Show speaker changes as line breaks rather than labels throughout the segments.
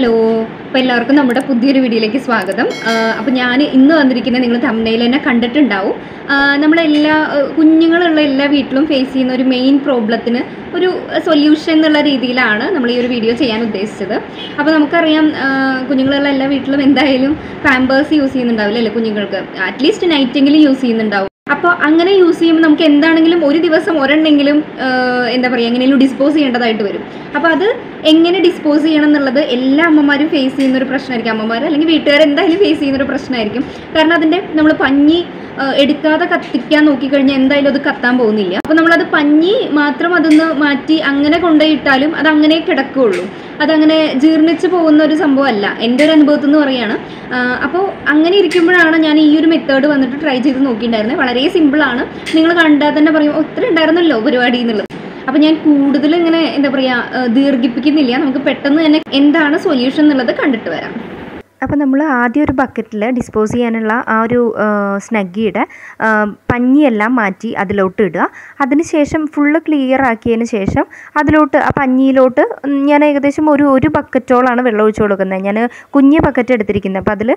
Hello അപ്പോൾ എല്ലാവർക്കും നമ്മുടെ പുതിയൊരു വീഡിയോയിലേക്ക് സ്വാഗതം. അപ്പോൾ ഞാൻ ഇന്ന് വന്നിരിക്കുന്ന നിങ്ങൾ തമ്മനയിൽ തന്നെ കണ്ടിട്ടുണ്ടാവും. നമ്മളെല്ലാ കുഞ്ഞുങ്ങളുള്ള എല്ലാ വീട്ടിലും ഫേസ് ചെയ്യുന്ന ഒരു മെയിൻ പ്രോബ്ലത്തിന് ഒരു സൊല്യൂഷൻ എന്നുള്ള രീതിയിലാണ് നമ്മൾ ഈ ഒരു വീഡിയോ ചെയ്യാൻ ഉദ്ദേശിച്ചത്. അപ്പോൾ നമുക്കറിയാം കുഞ്ഞുങ്ങളുള്ള എല്ലാ വീട്ടിലും എന്തായാലും പാമ്പേഴ്സ് യൂസ് ചെയ്യുന്നുണ്ടാവില്ല അല്ലേ കുഞ്ഞുങ്ങൾക്ക്? അറ്റ്ലീസ്റ്റ് നൈറ്റെങ്കിലും യൂസ് ചെയ്യുന്നുണ്ടാവും. അപ്പോൾ അങ്ങനെ യൂസ് ചെയ്യുമ്പോൾ നമുക്ക് എന്താണെങ്കിലും ഒരു ദിവസം ഒരെണ്ണെങ്കിലും എന്താ പറയുക എങ്ങനെയെങ്കിലും ഡിസ്പോസ് ചെയ്യേണ്ടതായിട്ട് വരും. അപ്പോൾ അത് എങ്ങനെ ഡിസ്പോസ് ചെയ്യണം എന്നുള്ളത് എല്ലാ അമ്മമാരും ഫേസ് ചെയ്യുന്ന ഒരു പ്രശ്നമായിരിക്കും. അമ്മമാർ അല്ലെങ്കിൽ വീട്ടുകാർ എന്തായാലും ഫേസ് ചെയ്യുന്ന ഒരു പ്രശ്നമായിരിക്കും. കാരണം അതിന്റെ നമ്മൾ പഞ്ഞി എടുക്കാതെ കത്തിക്കാൻ നോക്കിക്കഴിഞ്ഞാൽ എന്തായാലും അത് കത്താൻ പോകുന്നില്ല. അപ്പോൾ നമ്മളത് പഞ്ഞി മാത്രം അതൊന്ന് മാറ്റി അങ്ങനെ കൊണ്ടുപോയിട്ടാലും അത് അങ്ങനെ കിടക്കുകയുള്ളൂ. അതങ്ങനെ ജീർണിച്ച് പോകുന്ന ഒരു സംഭവമല്ല. എന്റെ ഒരു അനുഭവത്തിൽ നിന്ന് പറയുകയാണ് അപ്പോൾ അങ്ങനെ ഇരിക്കുമ്പോഴാണ് ഞാൻ ഈ ഒരു മെത്തേഡ് വന്നിട്ട് ട്രൈ ചെയ്ത് നോക്കിയിട്ടുണ്ടായിരുന്നത്. വളരെ സിമ്പിളാണ് നിങ്ങൾ കണ്ടാൽ തന്നെ പറയും ഒത്തിരി ഉണ്ടായിരുന്നല്ലോ പരിപാടി എന്നുള്ളത്. അപ്പോൾ ഞാൻ കൂടുതൽ ഇങ്ങനെ എന്താ പറയുക ദീർഘിപ്പിക്കുന്നില്ല. നമുക്ക് പെട്ടെന്ന് തന്നെ എന്താണ് സൊല്യൂഷൻ എന്നുള്ളത് കണ്ടിട്ട് വരാം.
അപ്പോൾ നമ്മൾ ആദ്യം ഒരു ബക്കറ്റിൽ ഡിസ്പോസ് ചെയ്യാനുള്ള ആ ഒരു സ്നഗ്ഗിയുടെ പഞ്ഞിയെല്ലാം മാറ്റി അതിലോട്ട് ഇടുക. അതിനുശേഷം ഫുള്ള് ക്ലിയർ ആക്കിയതിന് ശേഷം അതിലോട്ട് ആ പഞ്ഞിയിലോട്ട് ഞാൻ ഏകദേശം ഒരു ഒരു ബക്കറ്റോളാണ് വെള്ളം ഒഴിച്ചു കൊടുക്കുന്നത്. ഞാൻ കുഞ്ഞ് ബക്കറ്റ് എടുത്തിരിക്കുന്നത്. അപ്പോൾ അതിൽ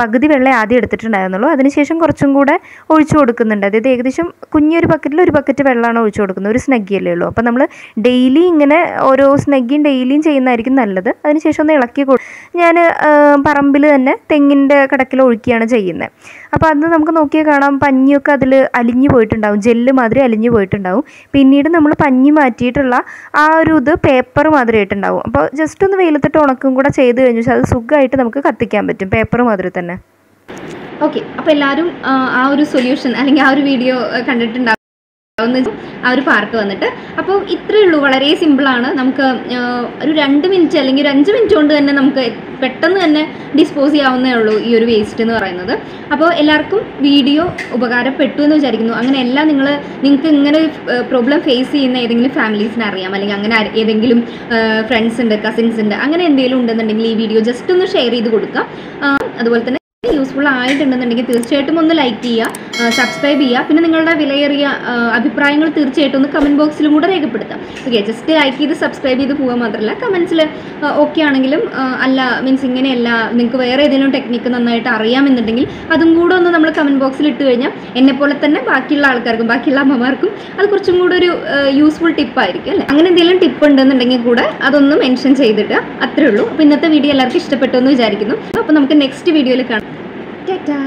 പകുതി വെള്ളം ആദ്യം എടുത്തിട്ടുണ്ടായിരുന്നുള്ളൂ. അതിനുശേഷം കുറച്ചും കൂടെ ഒഴിച്ചു കൊടുക്കുന്നുണ്ട്. അതായത് ഏകദേശം കുഞ്ഞൊരു ബക്കറ്റിൽ ഒരു ബക്കറ്റ് വെള്ളമാണ് ഒഴിച്ചു കൊടുക്കുന്നത്. ഒരു സ്നഗ്ഗിയല്ലേ ഉള്ളൂ. അപ്പോൾ നമ്മൾ ഡെയിലി ഇങ്ങനെ ഓരോ സ്നഗ്ഗിയും ഡെയിലിയും ചെയ്യുന്നതായിരിക്കും നല്ലത്. അതിനുശേഷം ഒന്ന് ഇളക്കി കൊടു ഞാൻ പറമ്പിൽ തന്നെ തെങ്ങിന്റെ കിടക്കിൽ ഒഴിക്കുകയാണ് ചെയ്യുന്നത്. അപ്പോൾ അത് നമുക്ക് നോക്കിയാൽ കാണാം പഞ്ഞിയൊക്കെ അതിൽ അലിഞ്ഞു പോയിട്ടുണ്ടാവും. ജെല്ല് മാതിരി അലിഞ്ഞു പോയിട്ടുണ്ടാവും. പിന്നീട് നമ്മൾ പഞ്ഞി മാറ്റിയിട്ടുള്ള ആ ഒരു ഇത് പേപ്പർ മാതിരി ആയിട്ടുണ്ടാവും. അപ്പോൾ ജസ്റ്റ് ഒന്ന് വെയിലത്തിട്ട് ഉണക്കും കൂടെ ചെയ്ത് കഴിഞ്ഞു പക്ഷേ അത് സുഖമായിട്ട് നമുക്ക് കത്തിക്കാൻ പറ്റും. പേപ്പർ മാതിരി തന്നെ.
ഓക്കെ അപ്പോൾ എല്ലാവരും ആ, ആ ഒരു സൊല്യൂഷൻ അല്ലെങ്കിൽ ആ ഒരു വീഡിയോ കണ്ടിട്ടുണ്ടാവും. ന്ന് ആ ഒരു പാർട്ട് വന്നിട്ട്. അപ്പോൾ ഇത്രയേ ഉള്ളൂ. വളരെ സിമ്പിളാണ് നമുക്ക് ഒരു രണ്ട് മിനിറ്റ് അല്ലെങ്കിൽ ഒരു അഞ്ച് മിനിറ്റ് കൊണ്ട് തന്നെ നമുക്ക് പെട്ടെന്ന് തന്നെ ഡിസ്പോസ് ചെയ്യാവുന്നേ ഉള്ളൂ ഈ ഒരു വേസ്റ്റ് എന്ന് പറയുന്നത്. അപ്പോൾ എല്ലാവർക്കും വീഡിയോ ഉപകാരപ്പെട്ടു എന്ന് വിചാരിക്കുന്നു. അങ്ങനെ എല്ലാം നിങ്ങൾ നിങ്ങൾക്ക് ഇങ്ങനെ പ്രോബ്ലം ഫേസ് ചെയ്യുന്ന ഏതെങ്കിലും ഫാമിലീസിനെ അറിയാം. അല്ലെങ്കിൽ അങ്ങനെ ഏതെങ്കിലും ഫ്രണ്ട്സ് ഉണ്ട് കസിൻസ് ഉണ്ട് അങ്ങനെ എന്തെങ്കിലും ഉണ്ടെന്നുണ്ടെങ്കിൽ ഈ വീഡിയോ ജസ്റ്റ് ഒന്ന് ഷെയർ ചെയ്ത് കൊടുക്കുക അതുപോലെ തന്നെ യൂസ്ഫുൾ ആയിട്ടുണ്ടെന്നുണ്ടെങ്കിൽ തീർച്ചയായിട്ടും ഒന്ന് ലൈക്ക് ചെയ്യുക. സബ്സ്ക്രൈബ് ചെയ്യുക. പിന്നെ നിങ്ങളുടെ വിലയേറിയ അഭിപ്രായങ്ങൾ തീർച്ചയായിട്ടും ഒന്ന് കമന്റ് ബോക്സിലും കൂടെ രേഖപ്പെടുത്താം. ഓക്കെ ജസ്റ്റ് ലൈക്ക് ചെയ്ത് സബ്സ്ക്രൈബ് ചെയ്ത് പോകാൻ മാത്രമല്ല കമൻസിൽ ഓക്കെ ആണെങ്കിലും അല്ല മീൻസ് ഇങ്ങനെയല്ല നിങ്ങൾക്ക് വേറെ ഏതെങ്കിലും ടെക്നിക്ക് നന്നായിട്ട് അറിയാമെന്നുണ്ടെങ്കിൽ അതും കൂടെ ഒന്ന് നമ്മൾ കമന്റ് ബോക്സിൽ ഇട്ട് കഴിഞ്ഞാൽ എന്നെപ്പോലെ തന്നെ ബാക്കിയുള്ള ആൾക്കാർക്കും ബാക്കിയുള്ള അമ്മമാർക്കും അത് കുറച്ചും കൂടെ ഒരു യൂസ്ഫുൾ ടിപ്പായിരിക്കും അല്ലേ? അങ്ങനെ എന്തെങ്കിലും ടിപ്പ് ഉണ്ടെന്നുണ്ടെങ്കിൽ കൂടെ അതൊന്ന് മെൻഷൻ ചെയ്തിട്ട് അത്രേ ഉള്ളൂ. അപ്പോൾ ഇന്നത്തെ വീഡിയോ എല്ലാവർക്കും ഇഷ്ടപ്പെട്ടു എന്ന് വിചാരിക്കുന്നു. അപ്പോൾ നമുക്ക് നെക്സ്റ്റ് വീഡിയോയിൽ കാണാം. ടാറ്റാ